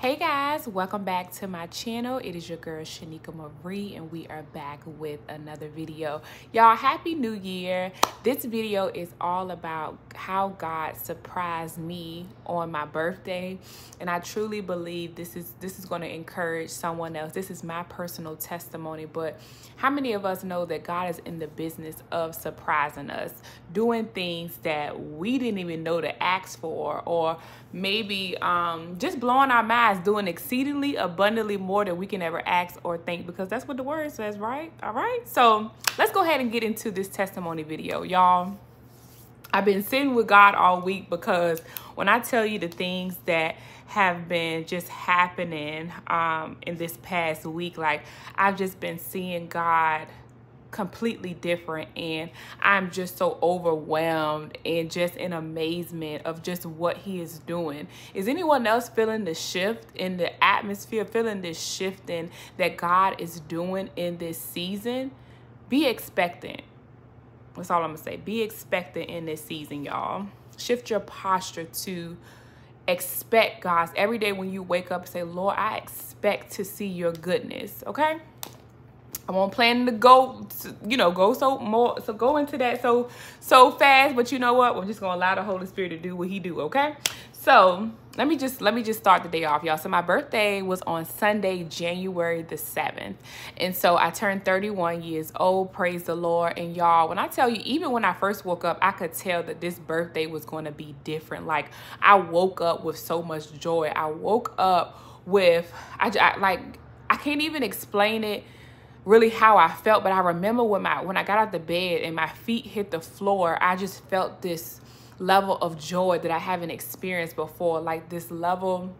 Hey guys, welcome back to my channel. It is your girl Shaneka Marie and we are back with another video. Y'all, happy new year. This video is all about how God surprised me on my birthday. And I truly believe this is this is going to encourage someone else. This is my personal testimony, but how many of us know that God is in the business of surprising us, doing things that we didn't even know to ask for or maybe um, just blowing our minds, doing exceedingly abundantly more than we can ever ask or think because that's what the word says, right? All right. So let's go ahead and get into this testimony video, y'all. I've been sitting with God all week because when I tell you the things that have been just happening um, in this past week, like I've just been seeing God completely different and I'm just so overwhelmed and just in amazement of just what he is doing. Is anyone else feeling the shift in the atmosphere, feeling this shifting that God is doing in this season? Be expectant. That's all I'm gonna say. Be expectant in this season, y'all. Shift your posture to expect God's every day when you wake up say, Lord, I expect to see your goodness. Okay? I won't plan to go, you know, go so more, so go into that so, so fast. But you know what? We're just gonna allow the Holy Spirit to do what He do. Okay. So let me just let me just start the day off, y'all. So my birthday was on Sunday, January the seventh, and so I turned 31 years old. Praise the Lord. And y'all, when I tell you, even when I first woke up, I could tell that this birthday was going to be different. Like I woke up with so much joy. I woke up with I, I like I can't even explain it really how I felt, but I remember when my when I got out the bed and my feet hit the floor, I just felt this level of joy that I haven't experienced before, like this level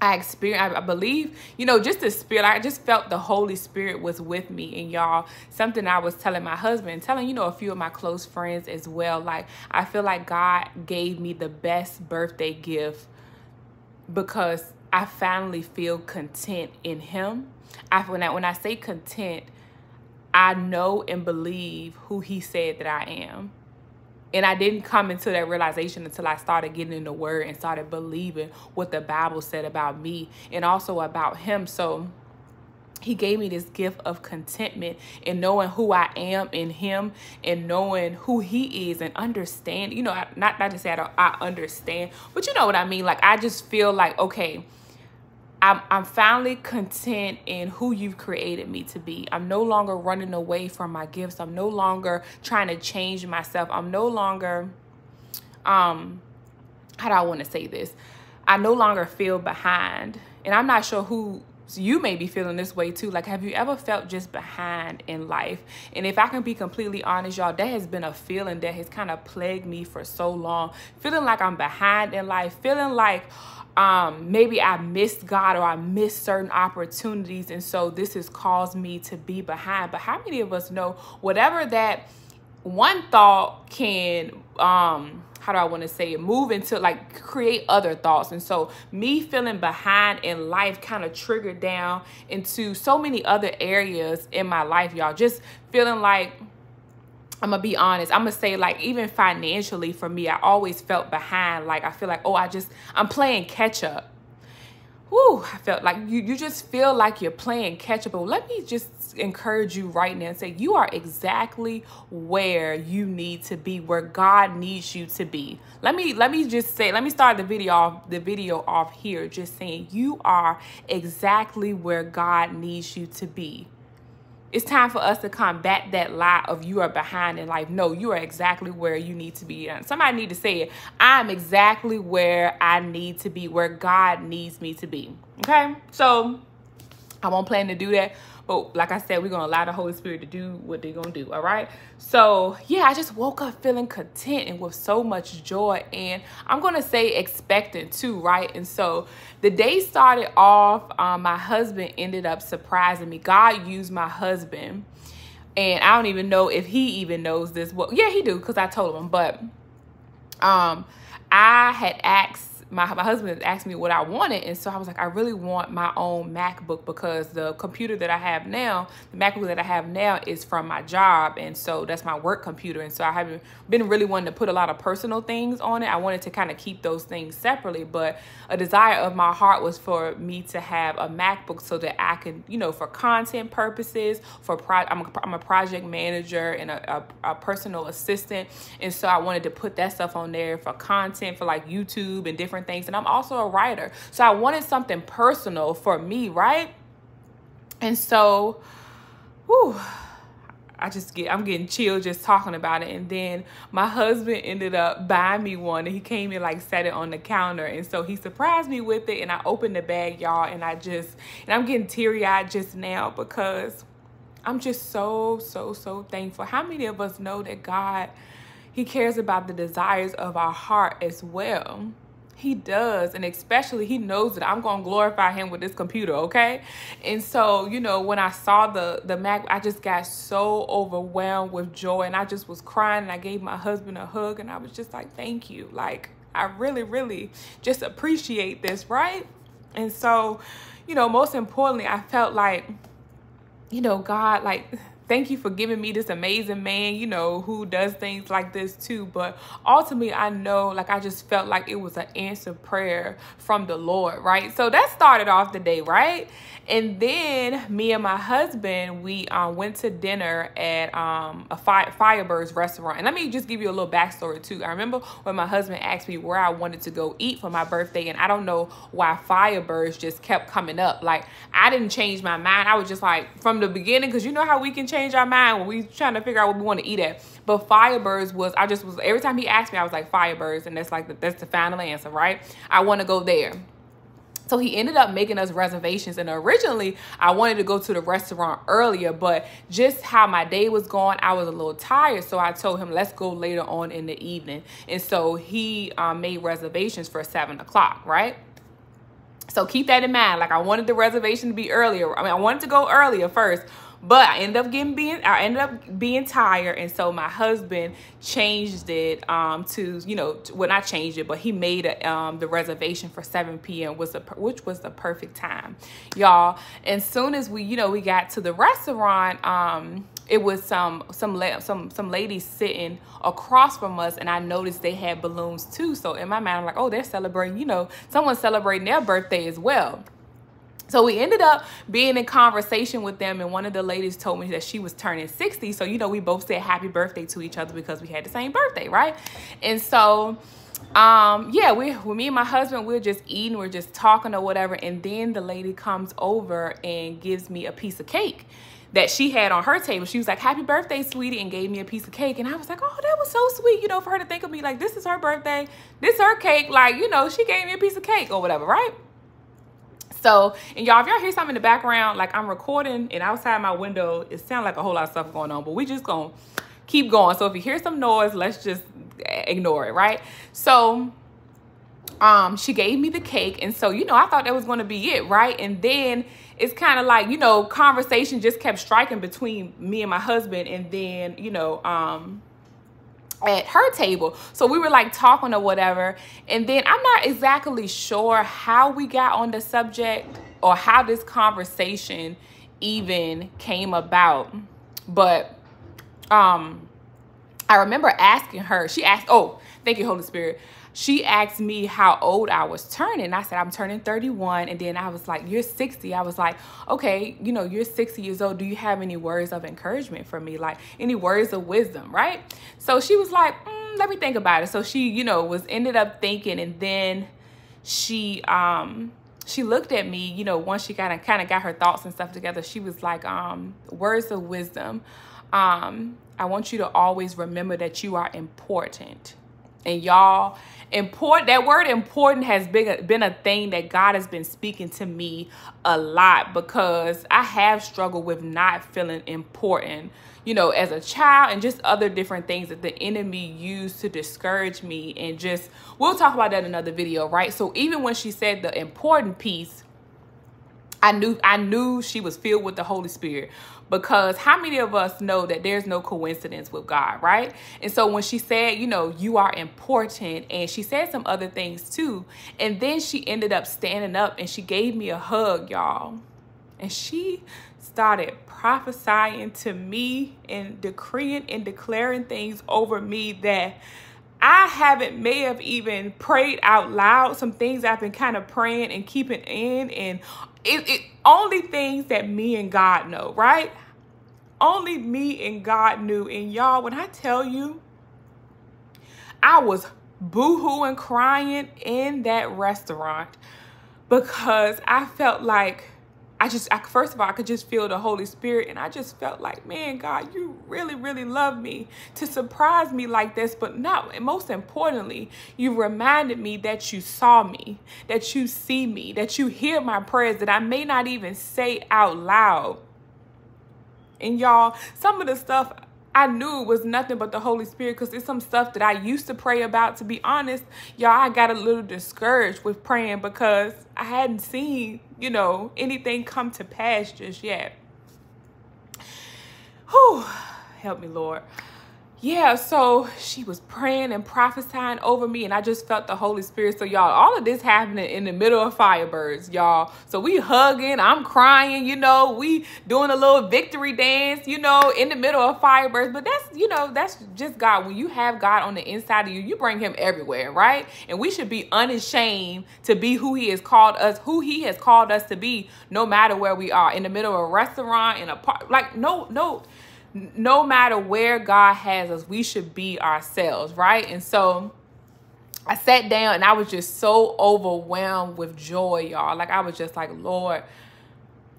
I experienced, I believe, you know, just the spirit. I just felt the Holy Spirit was with me. And y'all, something I was telling my husband, telling, you know, a few of my close friends as well. Like, I feel like God gave me the best birthday gift because I finally feel content in Him I when I when I say content, I know and believe who he said that I am. And I didn't come into that realization until I started getting in the word and started believing what the Bible said about me and also about him. So he gave me this gift of contentment and knowing who I am in him and knowing who he is and understand, you know, not, not to say I, don't, I understand, but you know what I mean? Like, I just feel like, okay, I'm, I'm finally content in who you've created me to be. I'm no longer running away from my gifts. I'm no longer trying to change myself. I'm no longer, um, how do I want to say this? I no longer feel behind. And I'm not sure who you may be feeling this way too. Like, have you ever felt just behind in life? And if I can be completely honest, y'all, that has been a feeling that has kind of plagued me for so long. Feeling like I'm behind in life, feeling like, um, maybe I missed God or I missed certain opportunities. And so this has caused me to be behind. But how many of us know whatever that one thought can, um, how do I want to say it, move into like create other thoughts. And so me feeling behind in life kind of triggered down into so many other areas in my life, y'all. Just feeling like, I'm gonna be honest. I'm gonna say like even financially for me, I always felt behind. Like I feel like, oh, I just I'm playing catch up. Whoo, I felt like you you just feel like you're playing catch up. But let me just encourage you right now and say you are exactly where you need to be, where God needs you to be. Let me let me just say, let me start the video off the video off here, just saying you are exactly where God needs you to be. It's time for us to combat that lie of you are behind in life. No, you are exactly where you need to be. And somebody need to say it. I'm exactly where I need to be, where God needs me to be. Okay? So I won't plan to do that. But like I said, we're going to allow the Holy Spirit to do what they're going to do. All right. So yeah, I just woke up feeling content and with so much joy. And I'm going to say expectant too. Right. And so the day started off, um, my husband ended up surprising me. God used my husband. And I don't even know if he even knows this. Well, yeah, he do because I told him. But um, I had asked my, my husband asked me what I wanted. And so I was like, I really want my own MacBook because the computer that I have now, the MacBook that I have now is from my job. And so that's my work computer. And so I haven't been really wanting to put a lot of personal things on it. I wanted to kind of keep those things separately. But a desire of my heart was for me to have a MacBook so that I can, you know, for content purposes, for pro I'm a, I'm a project manager and a, a, a personal assistant. And so I wanted to put that stuff on there for content, for like YouTube and different things. And I'm also a writer. So I wanted something personal for me, right? And so, whew, I just get, I'm getting chill just talking about it. And then my husband ended up buying me one and he came and like set it on the counter. And so he surprised me with it and I opened the bag, y'all. And I just, and I'm getting teary eyed just now because I'm just so, so, so thankful. How many of us know that God, he cares about the desires of our heart as well? He does. And especially he knows that I'm going to glorify him with this computer, okay? And so, you know, when I saw the the Mac, I just got so overwhelmed with joy and I just was crying and I gave my husband a hug and I was just like, "Thank you." Like I really really just appreciate this, right? And so, you know, most importantly, I felt like you know, God like thank you for giving me this amazing man, you know, who does things like this too. But ultimately, I know, like, I just felt like it was an answered prayer from the Lord, right? So that started off the day, right? And then me and my husband, we um, went to dinner at um, a Fire, Firebirds restaurant. And let me just give you a little backstory too. I remember when my husband asked me where I wanted to go eat for my birthday, and I don't know why Firebirds just kept coming up. Like, I didn't change my mind. I was just like, from the beginning, because you know how we can change change our mind when we trying to figure out what we want to eat at. But Firebirds was, I just was, every time he asked me, I was like, Firebirds. And that's like, the, that's the final answer, right? I want to go there. So he ended up making us reservations. And originally, I wanted to go to the restaurant earlier, but just how my day was going, I was a little tired. So I told him, let's go later on in the evening. And so he um, made reservations for seven o'clock, right? So keep that in mind. Like I wanted the reservation to be earlier. I mean, I wanted to go earlier first, but I ended up getting being I ended up being tired, and so my husband changed it um, to you know when I changed it, but he made a, um, the reservation for 7 p.m. was a which was the perfect time, y'all. And soon as we you know we got to the restaurant, um, it was some some some some ladies sitting across from us and I noticed they had balloons too. So in my mind, I'm like, oh, they're celebrating, you know, someone's celebrating their birthday as well. So we ended up being in conversation with them, and one of the ladies told me that she was turning 60. So, you know, we both said happy birthday to each other because we had the same birthday, right? And so, um, yeah, we, me and my husband, we are just eating, we we're just talking or whatever. And then the lady comes over and gives me a piece of cake that she had on her table. She was like, happy birthday, sweetie, and gave me a piece of cake. And I was like, oh, that was so sweet, you know, for her to think of me like, this is her birthday, this is her cake. Like, you know, she gave me a piece of cake or whatever, right? So, and y'all, if y'all hear something in the background, like I'm recording and outside my window, it sounds like a whole lot of stuff going on, but we just gonna keep going. So if you hear some noise, let's just ignore it, right? So, um, she gave me the cake. And so, you know, I thought that was gonna be it, right? And then it's kind of like, you know, conversation just kept striking between me and my husband. And then, you know, um, at her table. So we were like talking or whatever. And then I'm not exactly sure how we got on the subject or how this conversation even came about. But um I remember asking her, she asked, oh, thank you, Holy Spirit she asked me how old I was turning. I said, I'm turning 31. And then I was like, You're 60. I was like, Okay, you know, you're 60 years old. Do you have any words of encouragement for me? Like any words of wisdom, right? So she was like, mm, Let me think about it. So she, you know, was ended up thinking. And then she, um, she looked at me, you know, once she kind of kind of got her thoughts and stuff together, she was like, um, words of wisdom. Um, I want you to always remember that you are important. And y'all, important that word important has been a, been a thing that God has been speaking to me a lot because I have struggled with not feeling important, you know, as a child and just other different things that the enemy used to discourage me and just we'll talk about that in another video, right? So even when she said the important piece, I knew I knew she was filled with the Holy Spirit because how many of us know that there's no coincidence with God, right? And so when she said, you know, you are important, and she said some other things too, and then she ended up standing up and she gave me a hug, y'all. And she started prophesying to me and decreeing and declaring things over me that I haven't may have even prayed out loud some things I've been kind of praying and keeping in and it, it only things that me and God know, right? Only me and God knew. And y'all, when I tell you, I was boohooing and crying in that restaurant because I felt like I just, I, first of all, I could just feel the Holy Spirit. And I just felt like, man, God, you really, really love me to surprise me like this. But not, most importantly, you reminded me that you saw me, that you see me, that you hear my prayers that I may not even say out loud. And y'all, some of the stuff I knew it was nothing but the Holy Spirit because it's some stuff that I used to pray about. To be honest, y'all, I got a little discouraged with praying because I hadn't seen, you know, anything come to pass just yet. Whew, help me, Lord yeah, so she was praying and prophesying over me, and I just felt the Holy Spirit. So, y'all, all of this happening in the middle of Firebirds, y'all. So, we hugging, I'm crying, you know, we doing a little victory dance, you know, in the middle of Firebirds. But that's, you know, that's just God. When you have God on the inside of you, you bring Him everywhere, right? And we should be unashamed to be who He has called us, who He has called us to be, no matter where we are in the middle of a restaurant, in a park. Like, no, no no matter where God has us, we should be ourselves, right? And so I sat down and I was just so overwhelmed with joy, y'all. Like I was just like, Lord,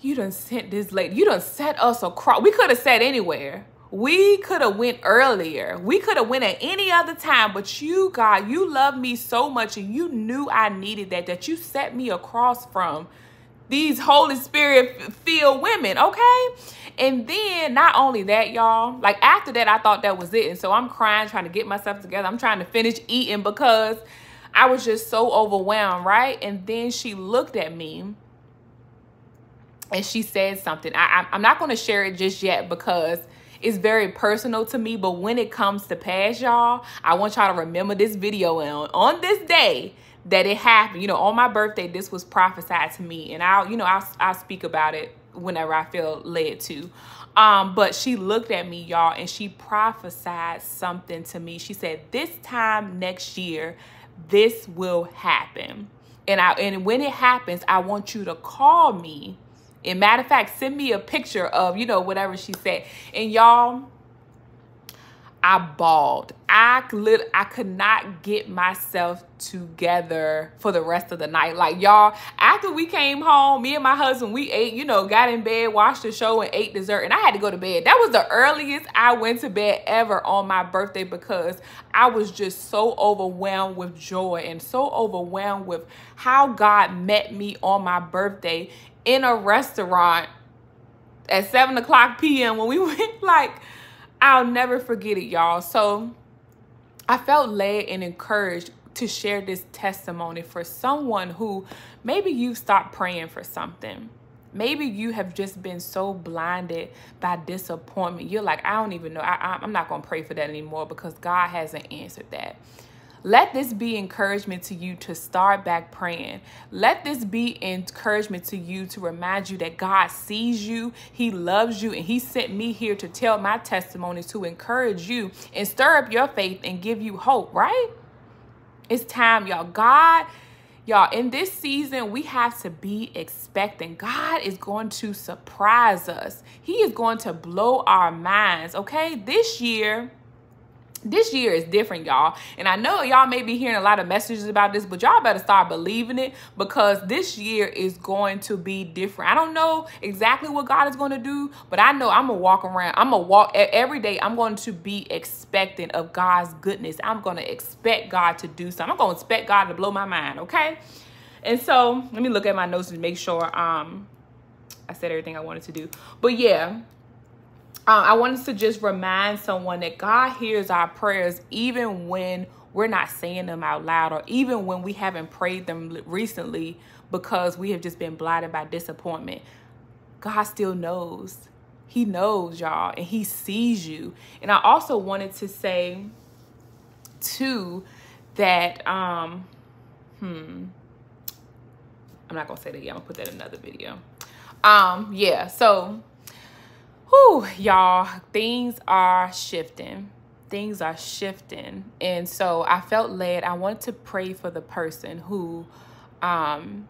you done sent this lady. You done set us across. We could have sat anywhere. We could have went earlier. We could have went at any other time, but you, God, you love me so much and you knew I needed that, that you set me across from these Holy Spirit filled women, okay? And then not only that, y'all, like after that, I thought that was it. And so I'm crying, trying to get myself together. I'm trying to finish eating because I was just so overwhelmed, right? And then she looked at me and she said something. I, I'm not going to share it just yet because it's very personal to me. But when it comes to pass, y'all, I want y'all to remember this video on, on this day that it happened. You know, on my birthday, this was prophesied to me. And I'll, you know, I'll, I'll speak about it whenever I feel led to. Um, but she looked at me, y'all, and she prophesied something to me. She said, this time next year, this will happen. And I and when it happens, I want you to call me. And matter of fact, send me a picture of, you know, whatever she said. And y'all, I bawled. I lit I could not get myself together for the rest of the night. Like y'all, after we came home, me and my husband, we ate, you know, got in bed, watched the show and ate dessert and I had to go to bed. That was the earliest I went to bed ever on my birthday because I was just so overwhelmed with joy and so overwhelmed with how God met me on my birthday in a restaurant at 7 o'clock p.m. when we went like I'll never forget it, y'all. So I felt led and encouraged to share this testimony for someone who maybe you've stopped praying for something. Maybe you have just been so blinded by disappointment. You're like, I don't even know. I, I'm not going to pray for that anymore because God hasn't answered that. Let this be encouragement to you to start back praying. Let this be encouragement to you to remind you that God sees you, He loves you, and He sent me here to tell my testimony to encourage you and stir up your faith and give you hope, right? It's time, y'all. God Y'all, in this season, we have to be expecting. God is going to surprise us. He is going to blow our minds, okay? This year, this year is different, y'all. And I know y'all may be hearing a lot of messages about this, but y'all better start believing it because this year is going to be different. I don't know exactly what God is going to do, but I know I'm going to walk around. I'm going to walk every day. I'm going to be expecting of God's goodness. I'm going to expect God to do something. I'm going to expect God to blow my mind, okay? And so let me look at my notes and make sure um, I said everything I wanted to do. But yeah, uh, I wanted to just remind someone that God hears our prayers even when we're not saying them out loud or even when we haven't prayed them recently, because we have just been blinded by disappointment. God still knows. He knows, y'all, and He sees you. And I also wanted to say, too, that, um, hmm, I'm not gonna say that. Yeah, I'm gonna put that in another video. Um, yeah, so, whew, y'all, things are shifting. Things are shifting. And so I felt led, I wanted to pray for the person who um,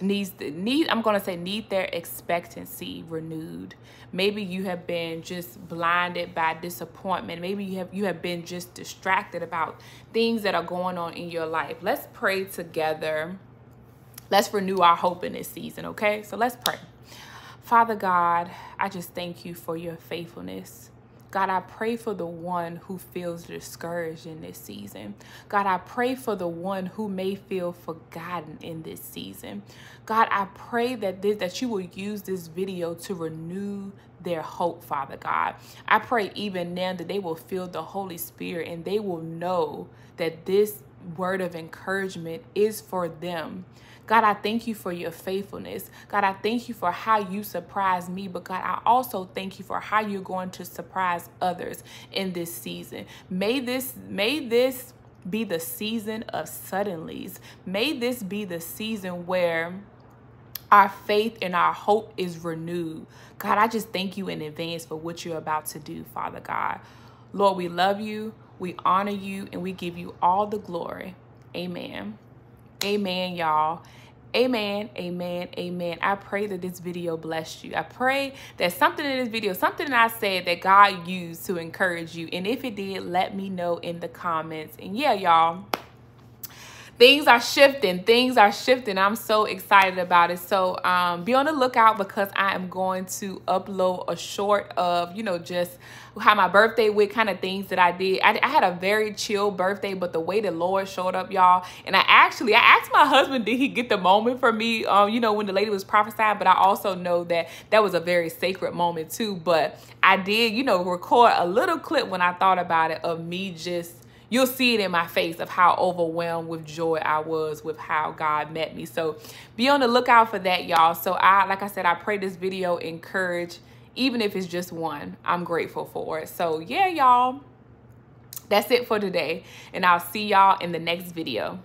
needs the need i'm going to say need their expectancy renewed. Maybe you have been just blinded by disappointment. Maybe you have you have been just distracted about things that are going on in your life. Let's pray together. Let's renew our hope in this season okay? So let's pray father god i just thank you for your faithfulness God, I pray for the one who feels discouraged in this season. God, I pray for the one who may feel forgotten in this season. God, I pray that this, that you will use this video to renew their hope, Father God. I pray even now that they will feel the Holy Spirit and they will know that this word of encouragement is for them. God, I thank you for your faithfulness. God, I thank you for how you surprise me, but God, I also thank you for how you're going to surprise others in this season. May this, may this be the season of suddenlies. May this be the season where our faith and our hope is renewed. God, I just thank you in advance for what you're about to do, Father God. Lord, we love you, we honor you, and we give you all the glory. Amen. Amen, y'all. Amen, amen, amen. I pray that this video blessed you. I pray that something in this video, something that I said that God used to encourage you. And if it did, let me know in the comments. And yeah, y'all, things are shifting. Things are shifting. I'm so excited about it. So um, be on the lookout because I am going to upload a short of, you know, just how my birthday with kind of things that I did. I, I, had a very chill birthday, but the way the Lord showed up, y'all, and I actually, I asked my husband, did he get the moment for me, um, you know, when the lady was prophesying, but I also know that that was a very sacred moment too, but I did, you know, record a little clip when I thought about it of me just you'll see it in my face of how overwhelmed with joy I was with how God met me. So be on the lookout for that, y'all. So I, like I said, I pray this video encourage even if it's just one, I'm grateful for it. So yeah, y'all, that's it for today. And I'll see y'all in the next video.